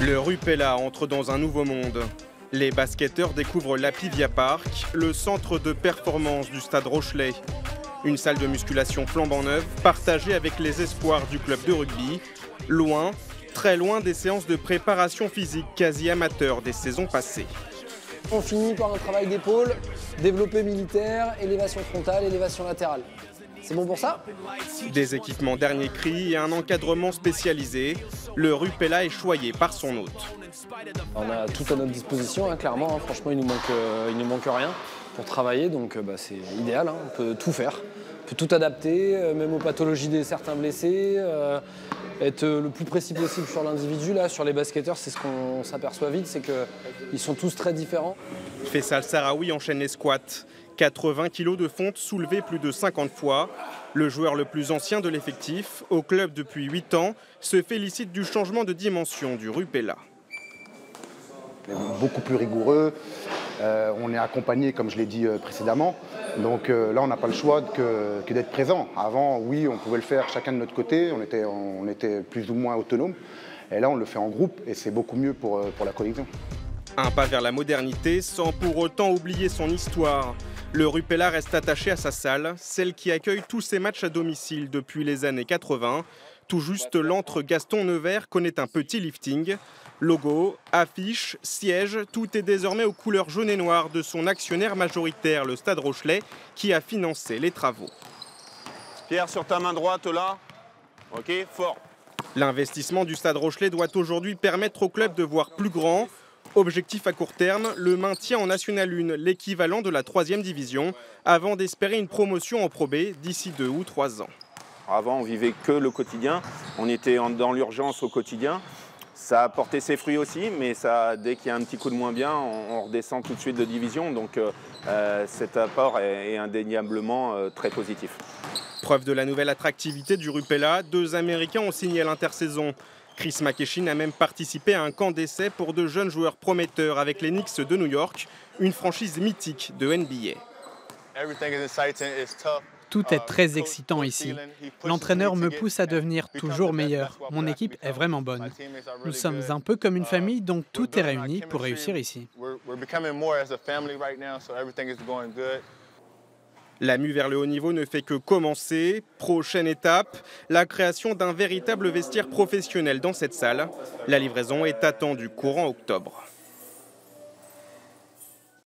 Le Rupella entre dans un nouveau monde. Les basketteurs découvrent l'Apivia Park, le centre de performance du stade Rochelet. Une salle de musculation flambant neuve, partagée avec les espoirs du club de rugby. Loin, très loin des séances de préparation physique quasi amateurs des saisons passées. On finit par un travail d'épaule, développé militaire, élévation frontale, élévation latérale. C'est bon pour ça? Des équipements dernier cri et un encadrement spécialisé. Le Rupella est choyé par son hôte. On a tout à notre disposition, hein, clairement. hein. Franchement, il nous manque, euh, il nous manque rien pour travailler, donc euh, bah, c'est idéal. hein. On peut tout faire, on peut tout adapter, euh, même aux pathologies des certains blessés, être le plus précis possible sur l'individu. Là, sur les basketteurs, c'est ce qu'on s'aperçoit vite, c'est qu'ils sont tous très différents. Faisal Sarawi enchaîne les squats. 80 kg de fonte soulevés plus de 50 fois. Le joueur le plus ancien de l'effectif, au club depuis 8 ans, se félicite du changement de dimension du Rupella. Beaucoup plus rigoureux. Euh, on est accompagné, comme je l'ai dit euh, précédemment. Donc euh, là, on n'a pas le choix que, d'être présent. Avant, oui, on pouvait le faire chacun de notre côté. On était, plus ou moins autonome. Et là, on le fait en groupe et c'est beaucoup mieux pour, pour la collection. Un pas vers la modernité sans pour autant oublier son histoire. Le Rupella reste attaché à sa salle, celle qui accueille tous ses matchs à domicile depuis les années 80. Tout juste l'antre Gaston Nevers connaît un petit lifting. Logo, affiche, siège, tout est désormais aux couleurs jaune et noir de son actionnaire majoritaire, le Stade Rochelet, qui a financé les travaux. Pierre, sur ta main droite, là. Ok, fort. L'investissement du Stade Rochelet doit aujourd'hui permettre au club de voir plus grand. Objectif à court terme, le maintien en National 1, l'équivalent de la troisième division, avant d'espérer une promotion en Pro B d'ici deux ou trois ans. Avant, on vivait que le quotidien. On était dans l'urgence au quotidien. Ça a porté ses fruits aussi, mais ça, dès qu'il y a un petit coup de moins bien, on, redescend tout de suite de division. Donc euh, euh, cet apport est, est indéniablement euh, très positif. Preuve de la nouvelle attractivité du Rupella, deux Américains ont signé l'intersaison. Chris McEshin a même participé à un camp d'essai pour de jeunes joueurs prometteurs avec les Knicks de New York, une franchise mythique de NBA. Tout est très excitant ici. L'entraîneur me pousse à devenir toujours meilleur. Mon équipe est vraiment bonne. Nous sommes un peu comme une famille, donc tout est réuni pour réussir ici. La mue vers le haut niveau ne fait que commencer. Prochaine étape, la création d'un véritable vestiaire professionnel dans cette salle. La livraison est attendue courant octobre.